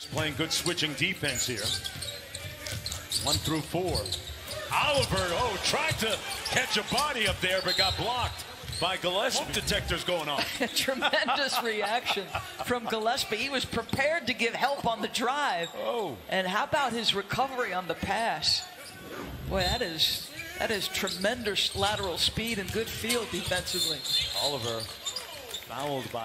He's Playing good switching defense here. One through four. Oliver, oh, tried to catch a body up there, but got blocked by Gillespie. Smoke detectors going off. Tremendous reaction from Gillespie. He was prepared to give help on the drive. Oh. And how about his recovery on the pass? Boy, that is that is tremendous lateral speed and good field defensively. Oliver fouled by.